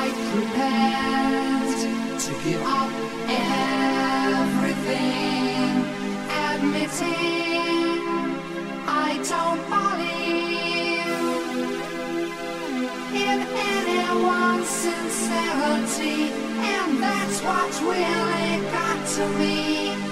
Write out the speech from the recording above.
quite prepared to give up everything, admitting I don't believe in anyone's sincerity, and that's what really got to me.